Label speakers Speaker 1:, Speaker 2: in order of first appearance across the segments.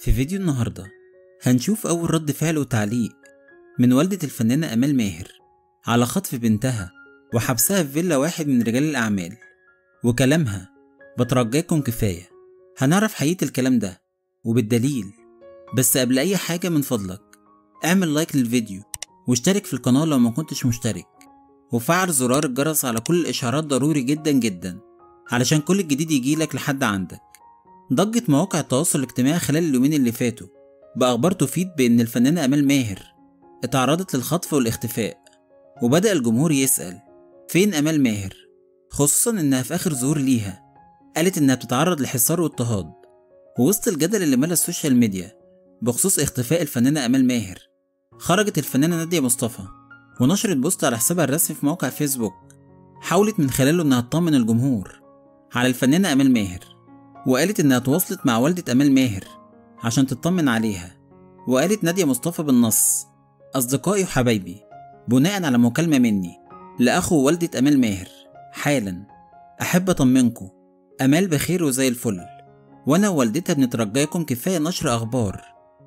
Speaker 1: في فيديو النهاردة. هنشوف أول رد فعل وتعليق من والدة الفنانة أمال ماهر على خطف بنتها وحبسها في فيلا واحد من رجال الأعمال وكلامها بترجاكم كفاية. هنعرف حقيقة الكلام ده وبالدليل. بس قبل أي حاجة من فضلك اعمل لايك للفيديو واشترك في القناة لو ما كنتش مشترك. وفعل زرار الجرس على كل الإشعارات ضروري جدا جدا علشان كل الجديد يجيلك لحد عندك. ضجت مواقع التواصل الاجتماعي خلال اليومين اللي فاتوا بأخبار تفيد بأن الفنانة أمال ماهر اتعرضت للخطف والاختفاء وبدأ الجمهور يسأل فين أمال ماهر؟ خصوصا إنها في آخر ظهور ليها قالت إنها بتتعرض لحصار واضطهاد ووسط الجدل اللي ملا السوشيال ميديا بخصوص اختفاء الفنانة أمال ماهر. خرجت الفنانة نادية مصطفى ونشرت post على حسابها الرسمي في موقع فيسبوك حاولت من خلاله إنها تطمن الجمهور على الفنانة أمال ماهر. وقالت إنها تواصلت مع والدة أمال ماهر عشان تطمن عليها وقالت نادية مصطفى بالنص أصدقائي وحبايبي بناء على مكالمة مني لأخو والدة أمال ماهر حالا أحب أطمنكم أمال بخير وزي الفل وأنا ووالدتها بنترجاكم كفاية نشر أخبار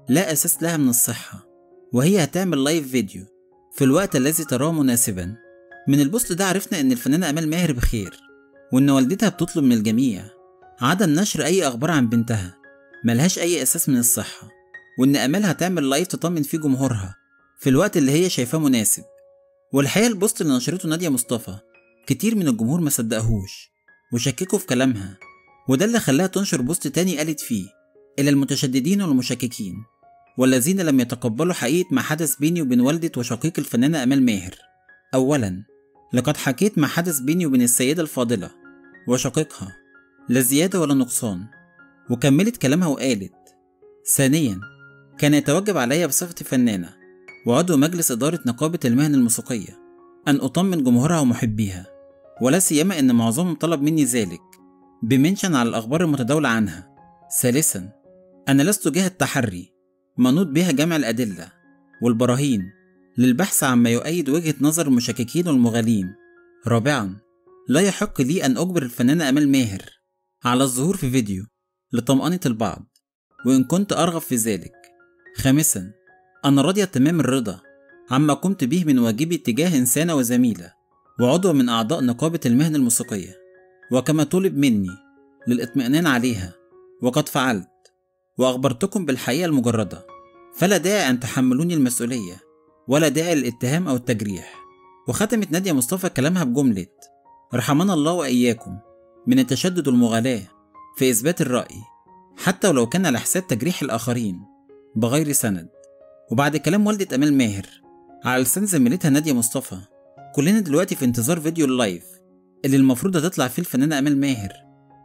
Speaker 1: لا أساس لها من الصحة وهي هتعمل لايف فيديو في الوقت الذي تراه مناسبا. من ال post ده عرفنا إن الفنانة أمال ماهر بخير وإن والدتها بتطلب من الجميع عدم نشر أي أخبار عن بنتها ملهاش أي أساس من الصحة وإن أمال هتعمل live تطمن فيه جمهورها في الوقت اللي هي شايفاه مناسب. والحقيقة ال post اللي نشرته نادية مصطفى كتير من الجمهور ما صدقهوش وشككوا في كلامها وده اللي خلاها تنشر post تاني قالت فيه إلى المتشددين والمشككين والذين لم يتقبلوا حقيقة ما حدث بيني وبين والدة وشقيق الفنانة أمال ماهر. أولا لقد حكيت ما حدث بيني وبين السيدة الفاضلة وشقيقها لا زيادة ولا نقصان. وكملت كلامها وقالت ثانيا كان يتوجب علي بصفتي فنانة وعضو مجلس إدارة نقابة المهن الموسيقية أن أطمن جمهورها ومحبيها ولا سيما إن معظمهم طلب مني ذلك بمنشن على الأخبار المتداولة عنها. ثالثا أنا لست جهة تحري منوط بها جمع الأدلة والبراهين للبحث عما يؤيد وجهة نظر المشككين والمغالين. رابعا لا يحق لي أن أجبر الفنانة أمال ماهر. على الظهور في فيديو لطمأنة البعض وإن كنت أرغب في ذلك. خامسا أنا راضية تمام الرضا عما قمت به من واجبي تجاه إنسانة وزميلة وعضو من أعضاء نقابة المهن الموسيقية وكما طلب مني للإطمئنان عليها وقد فعلت وأخبرتكم بالحقيقة المجردة. فلا داعي أن تحملوني المسؤولية ولا داعي للاتهام أو التجريح. وختمت نادية مصطفى كلامها بجملة رحمنا الله وإياكم من التشدد والمغالاة في إثبات الرأي حتى ولو كان على حساب تجريح الآخرين بغير سند. وبعد كلام والدة أمال ماهر على لسان زميلتها نادية مصطفى كلنا دلوقتي في انتظار فيديو ال live اللي المفروض هتطلع فيه الفنانة أمال ماهر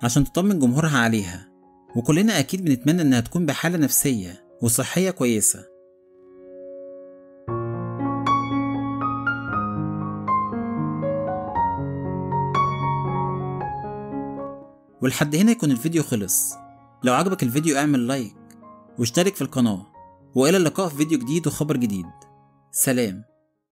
Speaker 1: عشان تطمن جمهورها عليها. وكلنا أكيد بنتمنى إنها تكون بحالة نفسية وصحية كويسة. ولحد هنا يكون الفيديو خلص. لو عجبك الفيديو اعمل like واشترك في القناة وإلى اللقاء في فيديو جديد وخبر جديد. سلام.